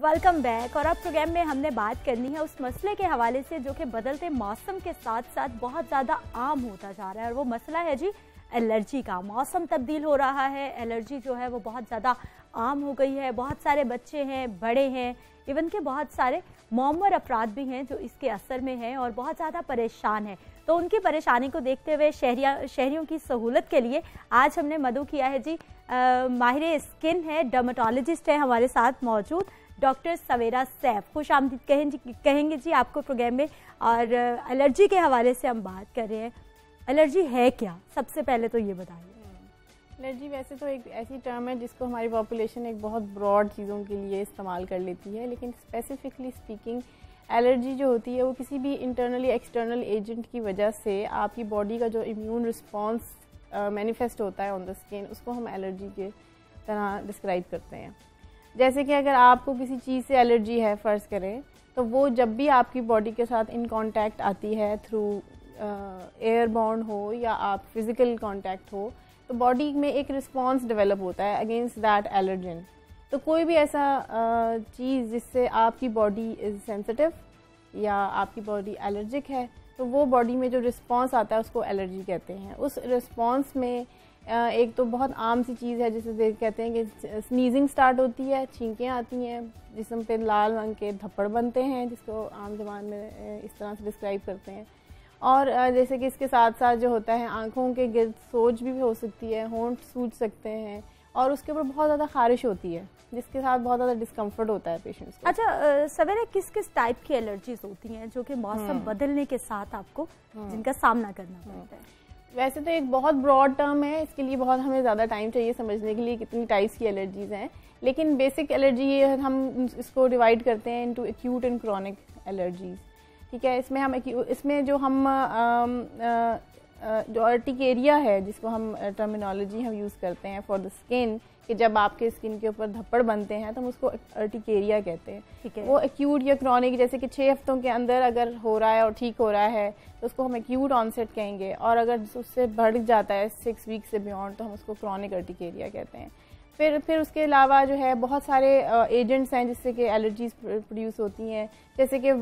Welcome back और अब programme में हमने बात करनी है उस मसले के हवाले से जो कि बदलते मौसम के साथ साथ बहुत ज़्यादा आम होता जा रहा है। और वो मसला है जी, एलर्जी का। मौसम तब्दील हो रहा है, एलर्जी जो है वो बहुत ज़्यादा आम हो गई है। बहुत सारे बच्चे हैं, बड़े हैं, इवन के बहुत सारे मौमर अफराद भी हैं जो इसके असर में हैं और बहुत ज़्यादा परेशान हैं। तो उनकी परेशानी को देखते हुए शहरिया, शहरियों की सहूलत के लिए आज हमने मदु किया है जी। माहिर स्किन है, डर्माटोलॉजिस्ट है हमारे साथ मौजूद। डॉक्टर सवेरा सैफ। खुश आमदीद कहें कहेंगे जी आपको प्रोग्राम में। और एलर्जी के हवाले से हम बात कर रहे हैं। एलर्जी है क्या? सबसे पहले तो ये बताइए। एलर्जी वैसे तो एक ऐसी टर्म है जिसको हमारी पॉपुलेशन एक बहुत ब्रॉड चीज़ों के लिए इस्तेमाल कर लेती है। लेकिन स्पेसिफिकली स्पीकिंग एलर्जी जो होती है वो किसी भी इंटरनली एक्सटर्नल एजेंट की वजह से आपकी बॉडी का जो इम्यून रिस्पॉन्स मैनिफेस्ट होता है ऑन द स्किन उसको हम एलर्जी के तरह डिस्क्राइब करते हैं। जैसे कि अगर आपको किसी चीज़ से एलर्जी है फ़र्ज़ करें तो वो जब भी आपकी बॉडी के साथ इन कांटेक्ट आती है थ्रू एयर बॉन्ड हो या आप फ़िज़िकल कांटेक्ट हो तो बॉडी में एक रिस्पॉन्स डेवलप होता है अगेंस्ट दैट एलर्जन तो कोई भी ऐसा uh, चीज़ जिससे आपकी बॉडी इज़ सेंसिटिव या आपकी बॉडी एलर्जिक है तो वो बॉडी में जो रिस्पॉन्स आता है उसको एलर्जी कहते हैं। उस रिस्पॉन्स में एक तो बहुत आम सी चीज़ है जिसे कहते हैं कि स्नीजिंग स्टार्ट होती है छींकें आती हैं जिसम पे लाल रंग के धप्पड़ बनते हैं जिसको आम जबान में इस तरह से डिस्क्राइब करते हैं और जैसे कि इसके साथ साथ जो होता है आँखों के गिर्द सोच भी, हो सकती है होंठ सूझ सकते हैं और उसके ऊपर बहुत ज़्यादा खारिश होती है जिसके साथ बहुत ज़्यादा डिस्कम्फर्ट होता है पेशेंट्स को अच्छा सवेरे किस किस टाइप की एलर्जीज होती हैं जो कि मौसम हम्म। बदलने के साथ आपको हम्म। जिनका सामना करना हम्म। पड़ता है वैसे तो एक बहुत ब्रॉड टर्म है, इसके लिए बहुत हमें ज़्यादा टाइम चाहिए समझने के लिए कितनी टाइप्स की एलर्जीज़ हैं। लेकिन बेसिक एलर्जी ये हम इसको डिवाइड करते हैं into acute and chronic allergies ठीक है, इसमें हम इसमें जो हम जो अर्टिकेरिया है, जिसको हम टर्मिनोलॉजी हम यूज़ करते हैं फॉर द स्किन कि जब आपके स्किन के ऊपर धप्पड़ बनते हैं तो हम उसको अर्टिकेरिया कहते हैं। ठीक है। वो एक्यूट या क्रॉनिक जैसे कि छः हफ्तों के अंदर अगर हो रहा है और ठीक हो रहा है तो उसको हम एक्यूट ऑनसेट कहेंगे। और अगर उससे बढ़ जाता है सिक्स वीक से बियॉन्ड तो हम उसको क्रॉनिक अर्टिकेरिया कहते हैं। फिर फिर उसके अलावा जो है, बहुत सारे एजेंट्स हैं जिससे कि एलर्जीज प्रोड्यूस होती हैं। जैसे कि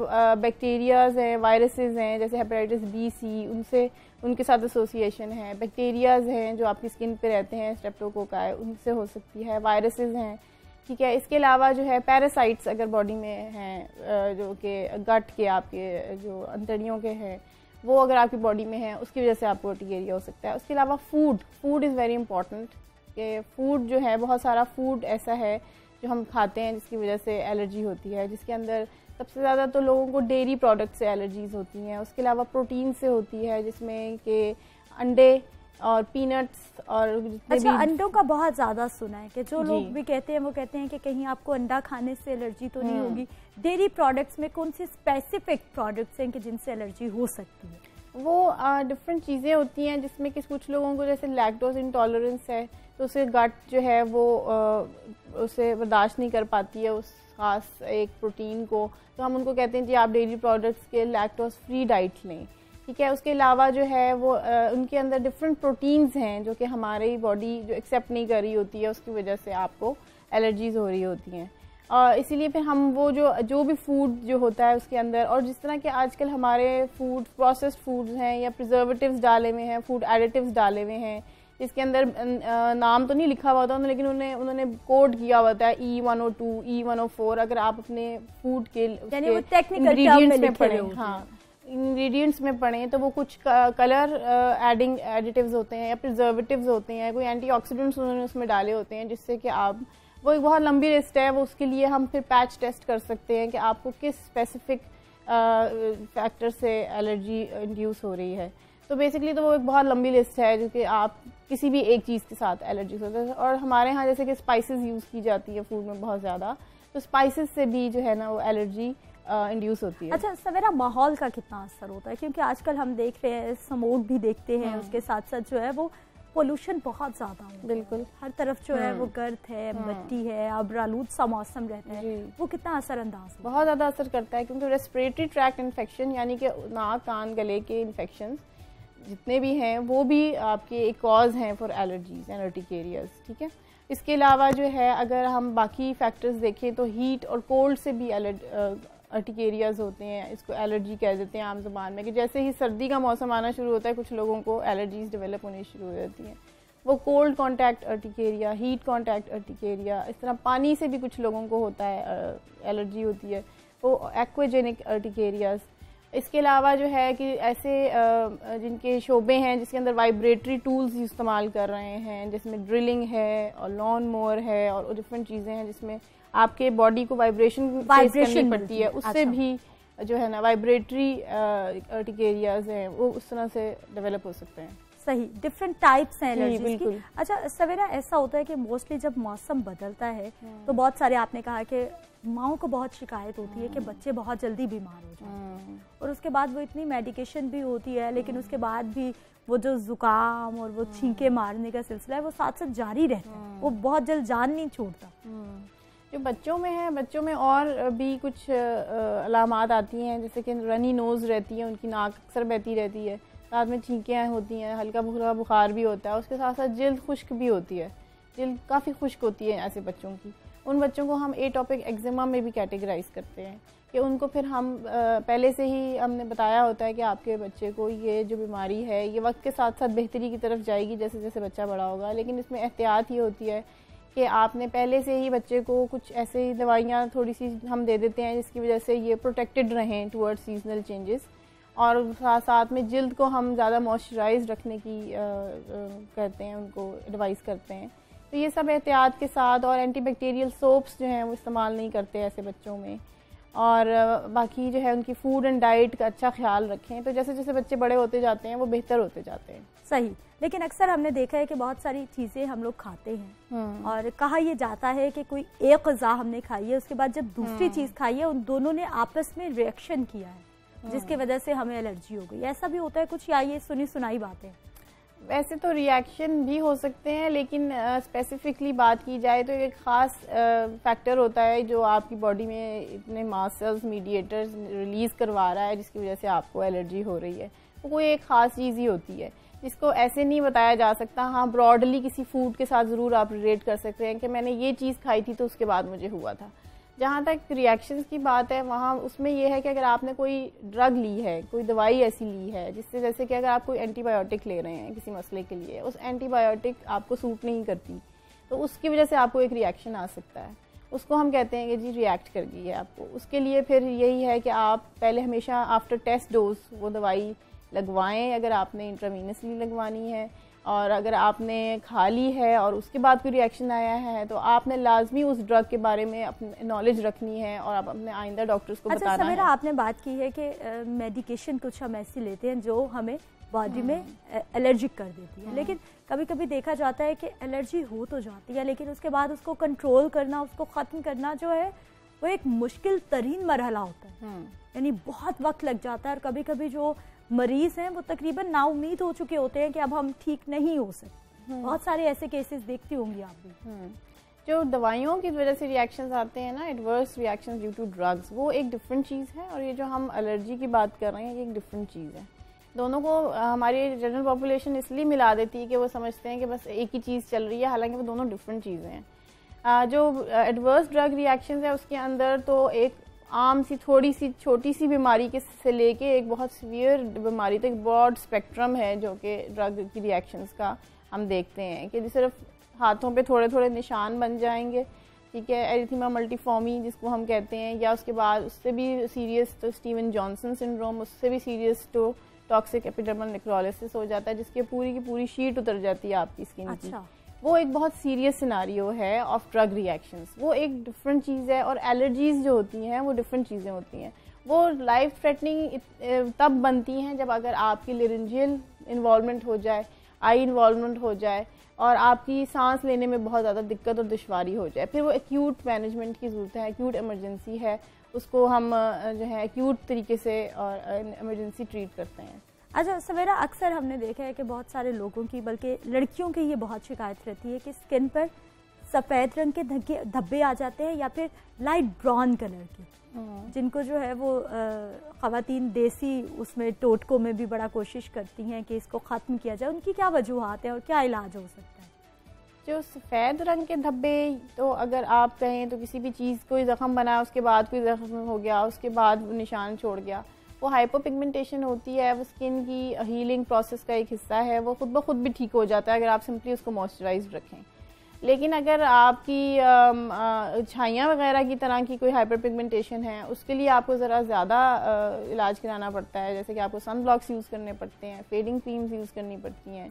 बैक्टीरियाज हैं वायरसेस हैं, जैसे हेपेटाइटिस बी सी उनसे, उनके साथ एसोसिएशन है। बैक्टीरियाज हैं जो आपकी स्किन पे रहते हैं स्टेप्टोकोकाई उनसे हो सकती है। वायरसेस हैं, ठीक है। इसके अलावा जो है पैरासाइट्स अगर बॉडी में हैं जो कि गट के आपके, जो अंतड़ियों के हैं, वो अगर आपकी बॉडी में है, उसकी वजह से आपको टीकेरिया हो सकता है। उसके अलावा food food is very important कि फ़ूड जो है बहुत सारा फ़ूड ऐसा है जो हम खाते हैं जिसकी वजह से एलर्जी होती है जिसके अंदर सबसे ज़्यादा तो लोगों को डेयरी प्रोडक्ट से एलर्जीज होती हैं। उसके अलावा प्रोटीन से होती है जिसमें कि अंडे और पीनट्स और अच्छा अंडों का बहुत ज़्यादा सुना है कि जो लोग भी कहते हैं वो कहते हैं कि कहीं आपको अंडा खाने से एलर्जी तो नहीं हम्म। होगी। डेयरी प्रोडक्ट्स में कौन सी स्पेसिफिक प्रोडक्ट्स हैं कि जिनसे एलर्जी हो सकती है? वो डिफरेंट चीज़ें होती हैं जिसमें कि कुछ लोगों को जैसे लैक्टोज इंटॉलरेंस है तो उसे गट जो है वो उसे बर्दाश्त नहीं कर पाती है उस खास एक प्रोटीन को। तो हम उनको कहते हैं कि आप डेयरी प्रोडक्ट्स के लैक्टोज फ्री डाइट लें। ठीक है? उसके अलावा जो है वो उनके अंदर डिफरेंट प्रोटीन्स हैं जो कि हमारी बॉडी जो एक्सेप्ट नहीं कर रही होती है, उसकी वजह से आपको एलर्जीज हो रही होती हैं। और इसीलिए फिर हम वो जो जो भी फ़ूड जो होता है उसके अंदर और जिस तरह के आजकल हमारे फ़ूड प्रोसेस्ड फूड्स हैं या प्रिजर्वेटिव्स डाले हुए हैं फ़ूड एडिटिव्स डाले हुए हैं जिसके अंदर नाम तो नहीं लिखा हुआ था लेकिन उन्हें उन्होंने कोड किया हुआ था E one O two E one O four अगर आप अपने फ़ूड के इंग्रेडिएंट्स में पढ़े हाँ। इंग्रेडिएंट्स में पढ़ें तो वो कुछ कलर एडिंग एडिटिव्स होते हैं या प्रिजर्वेटिव्स होते हैं कोई एंटीऑक्सीडेंट्स उन्होंने उसमें डाले होते हैं जिससे कि आप वो एक बहुत लंबी लिस्ट है वो उसके लिए हम फिर पैच टेस्ट कर सकते हैं कि आपको किस स्पेसिफिक फैक्टर से एलर्जी इंड्यूस हो रही है। तो बेसिकली तो वो एक बहुत लंबी लिस्ट है जो कि आप किसी भी एक चीज़ के साथ एलर्जी होता हैं। और हमारे यहाँ जैसे कि स्पाइसेस यूज़ की जाती है फ़ूड में बहुत ज़्यादा तो स्पाइसेस से भी जो है ना वो एलर्जी इंड्यूस होती है। अच्छा सवेरा माहौल का कितना असर होता है? क्योंकि आजकल हम देख रहे हैं समोक भी देखते हैं हाँ। उसके साथ साथ जो है वो पोल्यूशन बहुत ज़्यादा है। बिल्कुल। हर तरफ़ जो है वो हाँ। गर्द है हाँ। मिट्टी है अब आलूद सा मौसम रहता है। वो कितना असरअंदाज बहुत ज़्यादा असर करता है क्योंकि रेस्पिरेटरी ट्रैक इन्फेक्शन यानी कि नाक कान गले के इन्फेक्शन जितने भी हैं, वो भी आपके एक कॉज हैं फॉर एलर्जीज एंड अर्टिकेरियाज ठीक है? इसके अलावा जो है, अगर हम बाकी फैक्टर्स देखें तो हीट और कोल्ड से भी अर्टिकेरियाज होते हैं। इसको एलर्जी कह देते हैं आम जबान में कि जैसे ही सर्दी का मौसम आना शुरू होता है, कुछ लोगों को एलर्जीज डेवलप होनी शुरू हो जाती हैं। वो cold contact urticaria heat contact urticaria इस तरह पानी से भी कुछ लोगों को होता है एलर्जी होती है। वो एक्वेजेनिक अर्टिकेरियाज इसके अलावा जो है कि ऐसे जिनके शोबे हैं जिसके अंदर वाइब्रेटरी टूल्स इस्तेमाल कर रहे हैं जिसमें ड्रिलिंग है और लॉन मोर है और डिफरेंट चीज़ें हैं जिसमें आपके बॉडी को वाइब्रेशन वाइब्रेशन पड़ती है। उससे अच्छा। भी जो है ना वाइब्रेटरी अर्टिकेरियाज हैं वो उस तरह से डेवलप हो सकते हैं। सही डिफरेंट टाइप्स हैं एलर्जीज की। अच्छा सवेरा ऐसा होता है कि मोस्टली जब मौसम बदलता है हाँ। तो बहुत सारे आपने कहा कि माओ को बहुत शिकायत होती है कि हाँ। बच्चे बहुत जल्दी बीमार हो जाते हैं। हाँ। और उसके बाद वो इतनी मेडिकेशन भी होती है लेकिन उसके बाद भी वो जो जुकाम और वो छींके मारने का सिलसिला है वो साथ साथ जारी रहता है। वो बहुत जल्द जान नहीं छोड़ता। जो बच्चों में है बच्चों में और भी कुछ अलामत आती हैं जैसे कि रनी नोज़ रहती है उनकी नाक अक्सर बहती रहती है साथ में छींकें होती हैं हल्का बुखरा बुखार भी होता है उसके साथ साथ जल्द खुश्क भी होती है। जल्द काफ़ी खुश्क होती है ऐसे बच्चों की। उन बच्चों को हम ए टॉपिक एग्जामा में भी कैटेगराइज करते हैं कि उनको फिर हम पहले से ही हमने बताया होता है कि आपके बच्चे को ये जो बीमारी है ये वक्त के साथ साथ बेहतरी की तरफ़ जाएगी जैसे जैसे बच्चा बड़ा होगा। लेकिन इसमें एहतियात ये होती है कि आपने पहले से ही बच्चे को कुछ ऐसे दवाइयाँ थोड़ी सी हम दे देते हैं जिसकी वजह से ये प्रोटेक्टेड रहें टूवर्ड सीजनल चेंजेस और साथ साथ में जल्द को हम ज़्यादा मॉइस्चराइज रखने की आ, आ, करते हैं उनको एडवाइस करते हैं। तो ये सब एहतियात के साथ और एंटी बैक्टीरियल सोप्स जो हैं वो इस्तेमाल नहीं करते ऐसे बच्चों में। और बाकी जो है उनकी फ़ूड एंड डाइट का अच्छा ख्याल रखें। तो जैसे जैसे बच्चे बड़े होते जाते हैं वो बेहतर होते जाते हैं। सही। लेकिन अक्सर हमने देखा है कि बहुत सारी चीज़ें हम लोग खाते हैं। हम्म। और कहा यह जाता है कि कोई एक गज़ा हमने खाई है उसके बाद जब दूसरी हम्म। चीज़ खाई है उन दोनों ने आपस में रिएक्शन किया है जिसकी हाँ। वजह से हमें एलर्जी हो गई। ऐसा भी होता है कुछ या ये सुनी सुनाई बातें। वैसे तो रिएक्शन भी हो सकते हैं, लेकिन स्पेसिफिकली बात की जाए तो एक ख़ास फैक्टर होता है जो आपकी बॉडी में इतने मासल्स मीडिएटर्स रिलीज़ करवा रहा है, जिसकी वजह से आपको एलर्जी हो रही है। वो कोई एक ख़ास चीज़ ही होती है। जिसको ऐसे नहीं बताया जा सकता हाँ ब्रॉडली किसी फ़ूड के साथ ज़रूर आप रिलेट कर सकते हैं कि मैंने ये चीज़ खाई थी तो उसके बाद मुझे हुआ था। जहाँ तक रिएक्शंस की बात है, वहाँ उसमें यह है कि अगर आपने कोई ड्रग ली है, कोई दवाई ऐसी ली है, जिससे जैसे कि अगर आप कोई एंटीबायोटिक ले रहे हैं किसी मसले के लिए, उस एंटीबायोटिक आपको सूट नहीं करती तो उसकी वजह से आपको एक रिएक्शन आ सकता है। उसको हम कहते हैं कि जी रिएक्ट कर गई है आपको। उसके लिए फिर यही है कि आप पहले हमेशा आफ्टर टेस्ट डोज वो दवाई लगवाएँ, अगर आपने इंट्रावीनसली लगवानी है। और अगर आपने खा ली है और उसके बाद कोई रिएक्शन आया है तो आपने लाजमी उस ड्रग के बारे में अपने नॉलेज रखनी है और आप अपने आइंदा डॉक्टर्स को अच्छा, बताना है आपने बात की है कि मेडिकेशन कुछ हम ऐसी लेते हैं जो हमें बॉडी में एलर्जिक कर देती है हाँ। लेकिन कभी कभी देखा जाता है कि एलर्जी हो तो जाती है लेकिन उसके बाद उसको कंट्रोल करना उसको ख़त्म करना जो है वो एक मुश्किल तरीन मरहला होता है हाँ। यानी बहुत वक्त लग जाता है और कभी कभी जो मरीज़ हैं वो तकरीबन नाउमीद हो चुके होते हैं कि अब हम ठीक नहीं हो सकते हम्म। बहुत सारे ऐसे केसेस देखती होंगी आप भी हम्म। जो दवाइयों की वजह से रिएक्शंस आते हैं ना adverse reaction due to drugs वो एक डिफरेंट चीज़ है और ये जो हम एलर्जी की बात कर रहे हैं ये एक डिफरेंट चीज़ है दोनों को हमारी जनरल पॉपुलेशन इसलिए मिला देती है कि वो समझते हैं कि बस एक ही चीज़ चल रही है हालाँकि वो दोनों डिफरेंट चीज़ें हैं जो एडवर्स ड्रग रिएक्शन है उसके अंदर तो एक आम सी, थोड़ी सी, छोटी सी बीमारी के से लेके एक बहुत सीवियर बीमारी तक ब्रॉड स्पेक्ट्रम है जो कि ड्रग की रिएक्शंस का हम देखते हैं कि सिर्फ़ हाथों पे थोड़े थोड़े निशान बन जाएँगे, ठीक है, एरिथीमा मल्टीफॉर्मी जिसको हम कहते हैं, या उसके बाद उससे भी सीरियस तो स्टीवन जॉनसन सिंड्रोम उससे भी सीरियस तो टॉक्सिक एपिडर्मल निक्रोलिसिस हो जाता है, जिसकी पूरी की पूरी शीट उतर जाती है आपकी स्किन अच्छा। की वो एक बहुत सीरियस सिनारियो है ऑफ़ ड्रग रिएक्शंस वो एक डिफरेंट चीज़ है और एलर्जीज जो होती हैं, वो डिफरेंट चीज़ें होती हैं. वो लाइफ थ्रेटनिंग तब बनती हैं जब अगर आपकी लिरेंजियल इन्वॉलमेंट हो जाए आई इन्वॉलमेंट हो जाए और आपकी सांस लेने में बहुत ज़्यादा दिक्कत और दुशारी हो जाए. फिर वो एक्यूट मैनेजमेंट की ज़रूरत है एक्यूट इमरजेंसी है, उसको हम जो है एक्यूट तरीके से और इमरजेंसी ट्रीट करते हैं. अच्छा सवेरा अक्सर हमने देखा है कि बहुत सारे लोगों की बल्कि लड़कियों की ये बहुत शिकायत रहती है कि स्किन पर सफ़ेद रंग के धब्बे धब्बे आ जाते हैं या फिर लाइट ब्राउन कलर के। हम्म। जिनको जो है वो ख़वातीन देसी उसमें टोटकों में भी बड़ा कोशिश करती हैं कि इसको ख़त्म किया जाए। उनकी क्या वजूहत है और क्या इलाज हो सकता है? जो सफ़ेद रंग के धब्बे तो अगर आप कहें तो किसी भी चीज़ कोई ज़ख़म बना उसके बाद कोई ज़ख़म हो गया उसके बाद निशान छोड़ गया वो हाइपोपिगमेंटेशन होती है, वो स्किन की हीलिंग प्रोसेस का एक हिस्सा है, वो खुद ब खुद भी ठीक हो जाता है अगर आप सिंपली उसको मॉइस्चराइज रखें। लेकिन अगर आपकी छाइयाँ वगैरह की तरह की कोई हाइपर पिगमेंटेशन है, उसके लिए आपको ज़रा ज़्यादा इलाज कराना पड़ता है। जैसे कि आपको सन ब्लॉक्स यूज़ करने पड़ते हैं फेडिंग क्रीम्स यूज़ करनी पड़ती हैं।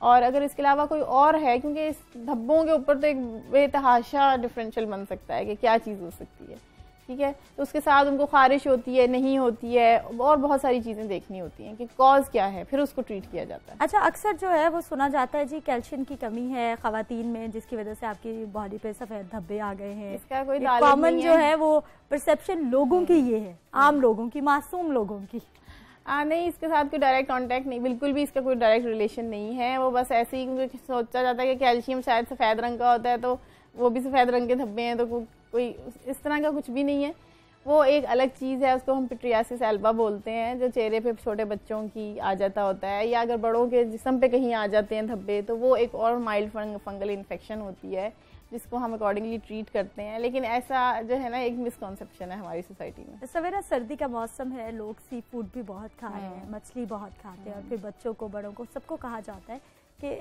और अगर इसके अलावा कोई और है, क्योंकि इस धब्बों के ऊपर तो एक बेतहाशा डिफरेंशियल बन सकता है कि क्या चीज़ हो सकती है। ठीक है? तो उसके साथ उनको खारिश होती है नहीं होती है और बहुत सारी चीज़ें देखनी होती हैं कि कॉज क्या है फिर उसको ट्रीट किया जाता है। अच्छा अक्सर जो है वो सुना जाता है जी कैल्शियम की कमी है खातन में जिसकी वजह से आपकी बॉडी पे सफ़ेद धब्बे आ गए हैं। इसका कोई कॉमन जो है। वो परसेप्शन लोगों की ये है आम लोगों की मासूम लोगों की। आ, नहीं इसके साथ कोई डायरेक्ट कांटेक्ट नहीं बिल्कुल भी इसका कोई डायरेक्ट रिलेशन नहीं है। वो बस ऐसे ही सोचा जाता है कि कैल्शियम शायद सफ़ेद रंग का होता है तो वो भी सफ़ेद रंग के धब्बे हैं तो कोई इस तरह का कुछ भी नहीं है वो एक अलग चीज़ है उसको हम पिट्रियासिस एल्बा बोलते हैं जो चेहरे पे छोटे बच्चों की आ जाता होता है या अगर बड़ों के जिसम पे कहीं आ जाते हैं धब्बे तो वो एक और माइल्ड फंग, फंगल इन्फेक्शन होती है जिसको हम अकॉर्डिंगली ट्रीट करते हैं लेकिन ऐसा जो है ना एक मिसकॉन्सेप्शन है हमारी सोसाइटी में सवेरा सर्दी का मौसम है लोग सी फ़ूड भी बहुत खा रहे हैं हाँ। मछली बहुत खाते हैं और। फिर बच्चों को बड़ों को सबको कहा जाता है कि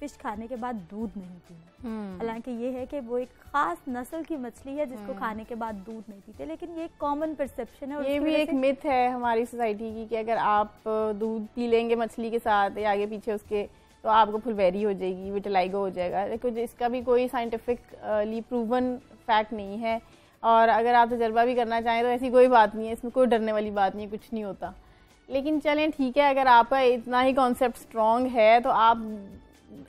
फ़िश खाने के बाद दूध नहीं पीना हम्म। हालाँकि ये है कि वो एक ख़ास नस्ल की मछली है जिसको हम्म। खाने के बाद दूध नहीं पीते लेकिन ये एक कॉमन परसेप्शन है और ये भी एक मिथ है हमारी सोसाइटी की कि अगर आप दूध पी लेंगे मछली के साथ या आगे पीछे उसके तो आपको फुलवेरी हो जाएगी विटलाइगो हो जाएगा लेकिन इसका भी कोई साइंटिफिकली प्रूवन फैक्ट नहीं है और अगर आप तजर्बा भी करना चाहें तो ऐसी कोई बात नहीं है इसमें कोई डरने वाली बात नहीं है कुछ नहीं होता लेकिन चलें ठीक है अगर आपका इतना ही कॉन्सेप्ट स्ट्रॉन्ग है तो आप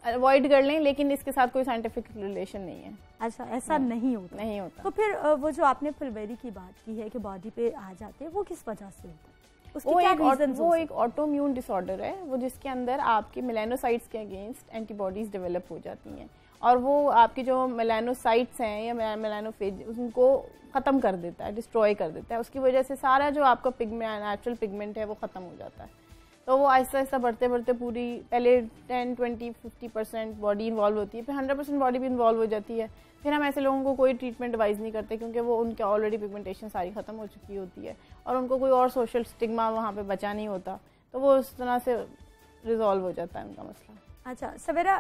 अवॉइड कर लें लेकिन इसके साथ कोई साइंटिफिक रिलेशन नहीं है। अच्छा ऐसा हाँ, नहीं होता। नहीं होता। तो फिर वो जो आपने फुलबेरी की बात की है कि बॉडी पे आ जाते हैं वो किस वजह से होता है? वो एक वो एक ऑटोम्यून डिसऑर्डर है वो जिसके अंदर आपके मिलेनोसाइट्स के अगेंस्ट एंटीबॉडीज डेवलप हो जाती हैं। और वो आपकी जो मेलानोसाइट्स हैं या मेलानोफेज उनको ख़त्म कर देता है डिस्ट्रॉय कर देता है। उसकी वजह से सारा जो आपका पिगमेंट नेचुरल पिगमेंट है, वो ख़त्म हो जाता है। तो वो आहिस्ता आहिस्ता बढ़ते बढ़ते पूरी, पहले ten twenty fifty percent body involve होती है, फिर हंड्रेड परसेंट बॉडी भी इन्वॉल्व हो जाती है। फिर हम ऐसे लोगों को कोई ट्रीटमेंट एडवाइज नहीं करते, क्योंकि वो उनके ऑलरेडी पिगमेंटेशन सारी ख़त्म हो चुकी होती है। और उनको कोई और सोशल स्टिग्मा वहाँ पर बचा नहीं होता। तो वो उस तरह से रिजॉल्व हो जाता है उनका मसला। अच्छा सवेरा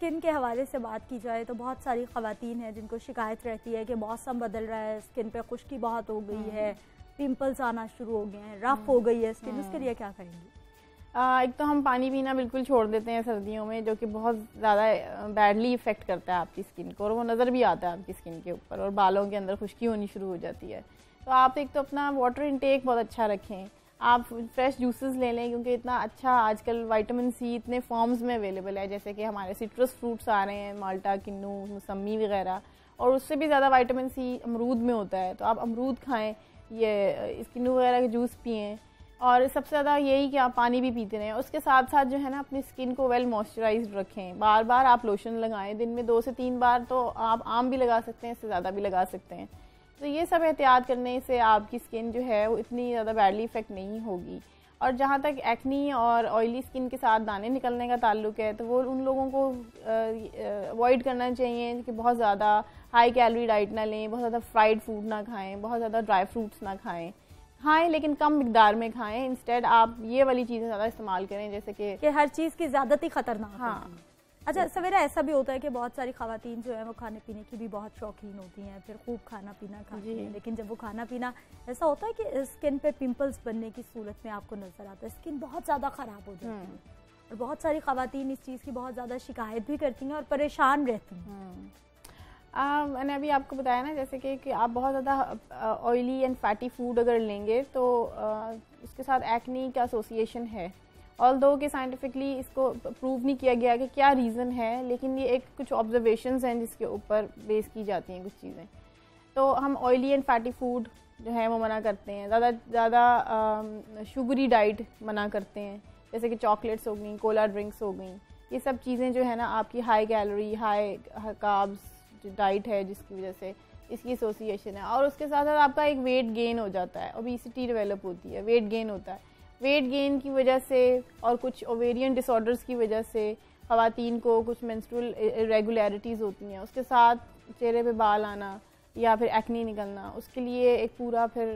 स्किन के हवाले से बात की जाए तो बहुत सारी खातन हैं जिनको शिकायत रहती है कि मौसम बदल रहा है स्किन पे खुश्की बहुत हो गई है पिंपल्स आना शुरू हो गए हैं रफ हो गई है स्किन उसके लिए क्या करेंगे? एक तो हम पानी पीना बिल्कुल छोड़ देते हैं सर्दियों में जो कि बहुत ज़्यादा बैडली इफ़ेक्ट करता है आपकी स्किन को और वो नज़र भी आता है आपकी स्किन के ऊपर और बालों के अंदर खुश्की होनी शुरू हो जाती है। तो आप एक तो अपना वाटर इनटेक बहुत अच्छा रखें आप फ्रेश जूसेस ले लें, क्योंकि इतना अच्छा आजकल विटामिन सी इतने फॉर्म्स में अवेलेबल है, जैसे कि हमारे सिट्रस फ्रूट्स आ रहे हैं माल्टा किन्नू मौसमी वगैरह, और उससे भी ज़्यादा विटामिन सी अमरूद में होता है। तो आप अमरूद खाएँ, ये किन्नू वगैरह के जूस पिएँ, और सबसे ज़्यादा यही कि आप पानी भी पीते रहें। उसके साथ साथ जो है ना, अपनी स्किन को वेल मॉइस्चराइज रखें। बार बार आप लोशन लगाएँ, दिन में दो से तीन बार तो आप आम भी लगा सकते हैं, इससे ज़्यादा भी लगा सकते हैं। तो ये सब एहतियात करने से आपकी स्किन जो है वो इतनी ज़्यादा बैडली इफ़ेक्ट नहीं होगी। और जहाँ तक एक्नी और ऑयली स्किन के साथ दाने निकलने का ताल्लुक है तो वो उन लोगों को अवॉइड करना चाहिए कि बहुत ज़्यादा हाई कैलोरी डाइट ना लें बहुत ज़्यादा फ्राइड फ़ूड ना खाएँ बहुत ज़्यादा ड्राई फ्रूट्स ना खाएँ। खाएँ लेकिन कम मकदार में खाएँ। इंस्टेड आप ये वाली चीज़ें ज़्यादा इस्तेमाल करें जैसे कि हर चीज़ की ज़्यादा ही खतरनाक हाँ। अच्छा सवेरा ऐसा भी होता है कि बहुत सारी खातन जो है वो खाने पीने की भी बहुत शौकीन होती हैं फिर खूब खाना पीना खाती हैं लेकिन जब वो खाना पीना ऐसा होता है कि स्किन पे पिंपल्स बनने की सूरत में आपको नज़र आता है स्किन बहुत ज़्यादा ख़राब हो जाती है। हम्म। और बहुत सारी खातन इस चीज़ की बहुत ज़्यादा शिकायत भी करती हैं और परेशान रहती हैं। हम्म। मैंने अभी आपको बताया ना जैसे कि, कि आप बहुत ज़्यादा ऑयली एंड फैटी फ़ूड अगर लेंगे तो आ, उसके साथ एक्नी का एसोसिएशन है। ऑल दो कि साइंटिफिकली इसको प्रूव नहीं किया गया कि क्या रीज़न है, लेकिन ये एक कुछ ऑब्जर्वेशन हैं जिसके ऊपर बेस की जाती हैं कुछ चीज़ें। तो हम ऑयली एंड फैटी फ़ूड जो है वो मना करते हैं। ज़्यादा ज़्यादा शुगरी डाइट मना करते हैं। जैसे कि चॉकलेट्स हो गई कोला ड्रिंक्स हो गई। ये सब चीज़ें जो है ना, आपकी हाई कैलोरी हाई काब्स जो डाइट है जिसकी वजह से इसकी एसोसिएशन है। और उसके साथ साथ आपका एक वेट गेन हो जाता है। ओबीसिटी डेवलप होती है वेट गेन होता है। वेट गेन की वजह से और कुछ ओवेरियन डिसऑर्डर्स की वजह से खातन को कुछ मेंस्ट्रुअल रेगुलरिटीज़ होती हैं उसके साथ चेहरे पे बाल आना या फिर एक्नी निकलना उसके लिए एक पूरा फिर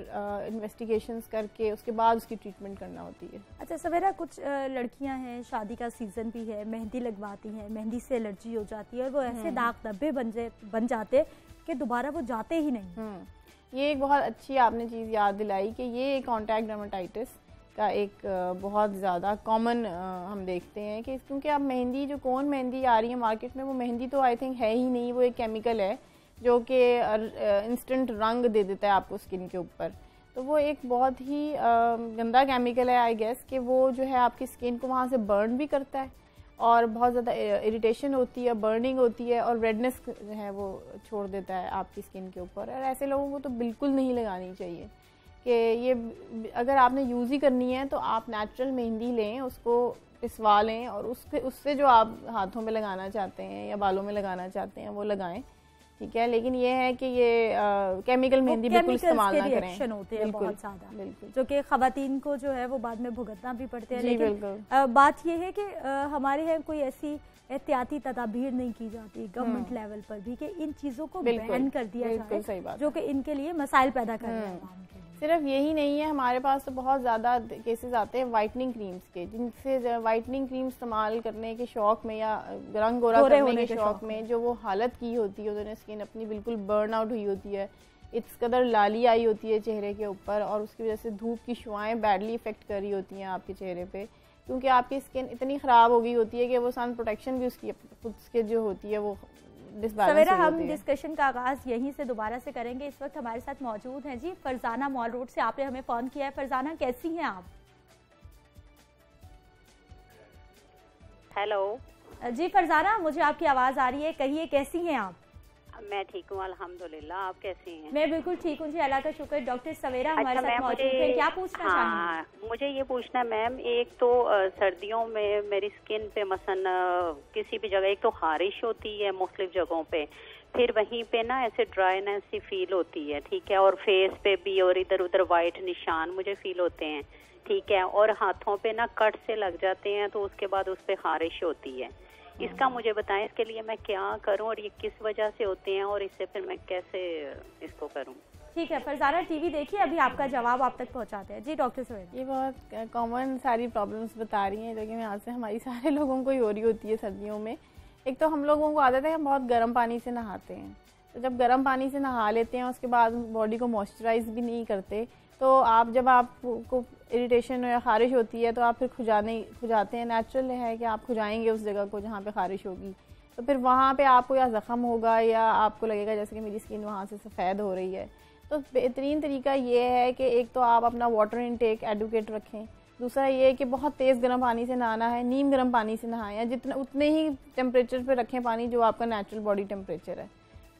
इन्वेस्टिगेशन करके उसके बाद उसकी ट्रीटमेंट करना होती है अच्छा सवेरा कुछ लड़कियाँ हैं शादी का सीज़न भी है मेहंदी लगवाती हैं मेहंदी से एलर्जी हो जाती है और वो ऐसे हम्म। दाग धब्बे बन जाए बन जाते कि दोबारा वो जाते ही नहीं हम्म। ये एक बहुत अच्छी आपने चीज़ याद दिलाई कि ये कॉन्टैक्ट डर्माटाइटिस का एक बहुत ज़्यादा कॉमन हम देखते हैं कि क्योंकि अब मेहंदी, जो कौन मेहंदी आ रही है मार्केट में, वो मेहंदी तो आई थिंक है ही नहीं, वो एक केमिकल है, जो कि इंस्टेंट रंग दे देता है आपको स्किन के ऊपर। तो वो एक बहुत ही गंदा केमिकल है आई गेस कि वो जो है आपकी स्किन को वहाँ से बर्न भी करता है और बहुत ज़्यादा इरिटेशन होती है बर्निंग होती है और रेडनेस जो है वो छोड़ देता है आपकी स्किन के ऊपर। और ऐसे लोगों को तो बिल्कुल नहीं लगानी चाहिए। कि ये अगर आपने यूज़ ही करनी है तो आप नेचुरल मेहंदी लें उसको पिसवा लें और उसके उससे जो आप हाथों में लगाना चाहते हैं या बालों में लगाना चाहते हैं वो लगाएँ ठीक है? लेकिन ये है कि ये केमिकल मेहंदी बिल्कुल इस्तेमाल ना करें। होते हैं बहुत ज़्यादा। जो कि खातन को जो है वो बाद में भुगतना भी पड़ते हैं लेकिन आ, बात ये है कि आ, हमारे यहाँ कोई ऐसी एहतियाती तदाबीर नहीं की जाती गवर्नमेंट हम्म। लेवल पर भी कि इन चीज़ों को बैन कर दिया जाए जो कि इनके लिए मसाइल पैदा कर रहे हैं। सिर्फ़ यही नहीं है हमारे पास तो बहुत ज़्यादा केसेस आते हैं वाइटनिंग क्रीम्स के जिनसे वाइटनिंग क्रीम इस्तेमाल करने के शौक में या रंग गोरा करने के, के शौक में जो वो हालत की होती है उन्होंने स्किन अपनी बिल्कुल बर्न आउट हुई होती है इस कदर लाली आई होती है चेहरे के ऊपर और उसकी वजह से धूप की शुआएँ बैडली इफ़ेक्ट कर रही होती हैं आपके चेहरे पर क्योंकि आपकी स्किन इतनी ख़राब हो गई होती है कि वो सन प्रोटेक्शन भी उसकी उसके जो होती है वो सवेरा हम डिस्कशन का आगाज़ यहीं से दोबारा से करेंगे। इस वक्त हमारे साथ मौजूद हैं जी फरजाना मॉल रोड से आपने हमें फ़ोन किया है। फरजाना कैसी हैं आप? हेलो जी फरजाना मुझे आपकी आवाज़ आ रही है। कहिए कैसी हैं आप? मैं ठीक हूँ अल्हम्दुलिल्लाह। आप कैसे हैं? मैं बिल्कुल ठीक हूँ जी अल्लाह का शुक्र। डॉक्टर सवेरा अच्छा, हमारे साथ मौजूद है। क्या पूछना हाँ, मुझे ये पूछना मैम एक तो सर्दियों में मेरी स्किन पे मसन किसी भी जगह एक तो खारिश होती है मुख्तलिफ़ जगहों पे फिर वहीं पे ना ऐसे ड्राइनेस सी फील होती है ठीक है? और फेस पे भी और इधर उधर वाइट निशान मुझे फील होते हैं ठीक है? और हाथों पे ना कट से लग जाते हैं तो उसके बाद उस पर खारिश होती है। इसका मुझे बताएँ इसके लिए मैं क्या करूँ और ये किस वजह से होते हैं और इससे फिर मैं कैसे इसको करूँ? ठीक है फरजाना टीवी देखिए अभी आपका जवाब आप तक पहुंचाते हैं। जी डॉक्टर सुहेल ये बहुत कॉमन सारी प्रॉब्लम्स बता रही हैं जो कि यहाँ से हमारी सारे लोगों को ही हो रही होती है सर्दियों में। एक तो हम लोगों को आदत है हम बहुत गर्म पानी से नहाते हैं। तो जब गर्म पानी से नहा लेते हैं उसके बाद बॉडी को मॉइस्चराइज भी नहीं करते तो आप जब आपको इरिटेशन या खारिश होती है तो आप फिर खुजाने, खुजाते हैं। नेचुरल है कि आप खुजाएँगे उस जगह को जहाँ पे खारिश होगी। तो फिर वहाँ पे आपको या ज़ख़म होगा या आपको लगेगा जैसे कि मेरी स्किन वहाँ से सफ़ेद हो रही है। तो बेहतरीन तरीका ये है कि एक तो आप अपना वाटर इनटेक एडुकेट रखें। दूसरा ये कि बहुत तेज़ गर्म पानी से नहाना है, नीम गर्म पानी से नहाएँ जितना, उतने ही टेम्परेचर पर रखें पानी जो आपका नेचुरल बॉडी टेम्परेचर है।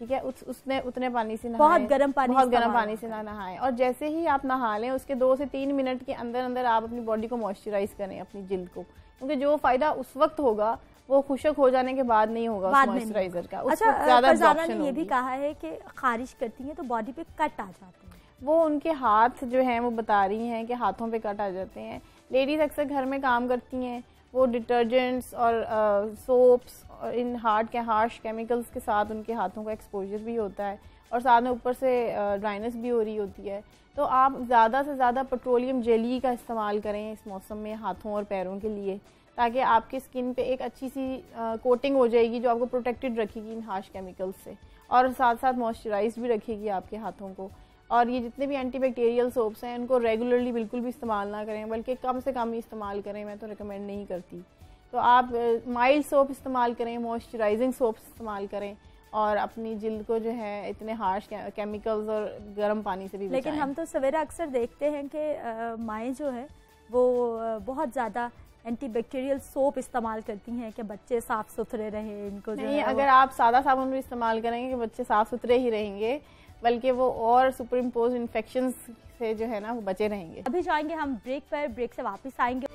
ठीक है उस उसने उतने पानी से बहुत गर्म पानी बहुत गर्म पानी से ना नहाएँ। और जैसे ही आप नहा लें उसके दो से तीन मिनट के अंदर अंदर आप अपनी बॉडी को मॉइस्चराइज करें अपनी जिल्द को। क्योंकि जो फ़ायदा उस वक्त होगा वो खुशक हो जाने के बाद नहीं होगा मॉइस्चराइजर का। अच्छा ज़्यादा ने ये भी कहा है कि खारिश करती है तो बॉडी पे कट आ जाते हैं। वो उनके हाथ जो हैं वो बता रही हैं कि हाथों पे कट आ जाते हैं। लेडीज़ अक्सर घर में काम करती हैं वो डिटर्जेंट्स और सोप्स और इन हार्ड के हार्श केमिकल्स के साथ उनके हाथों का एक्सपोजर भी होता है और साथ में ऊपर से ड्राइनेस भी हो रही होती है। तो आप ज़्यादा से ज़्यादा पेट्रोलियम जेली का इस्तेमाल करें इस मौसम में हाथों और पैरों के लिए, ताकि आपकी स्किन पे एक अच्छी सी कोटिंग हो जाएगी जो आपको प्रोटेक्टेड रखेगी इन हार्श केमिकल्स से और साथ साथ मॉइस्चराइज भी रखेगी आपके हाथों को। और ये जितने भी एंटी एंटीबैक्टीरियल सोप्स हैं उनको रेगुलरली बिल्कुल भी इस्तेमाल ना करें बल्कि कम से कम ही इस्तेमाल करें मैं तो रिकमेंड नहीं करती। तो आप माइल्ड सोप इस्तेमाल करें मॉइस्चराइजिंग सोप इस्तेमाल करें और अपनी जिल्द को जो है इतने हार्श केमिकल्स और गर्म पानी से भी लेकिन हम तो सवेरा अक्सर देखते हैं कि माएँ जो है वो बहुत ज़्यादा एंटीबैक्टीरियल सोप इस्तेमाल करती हैं कि बच्चे साफ़ सुथरे रहें इनको नहीं अगर आप सादा साबुन भी इस्तेमाल करेंगे कि बच्चे साफ़ सुथरे ही रहेंगे बल्कि वो और सुपर इम्पोज इन्फेक्शन से जो है ना, वो बचे रहेंगे। अभी जाएँगे हम ब्रेक पर, ब्रेक से वापस आएँगे।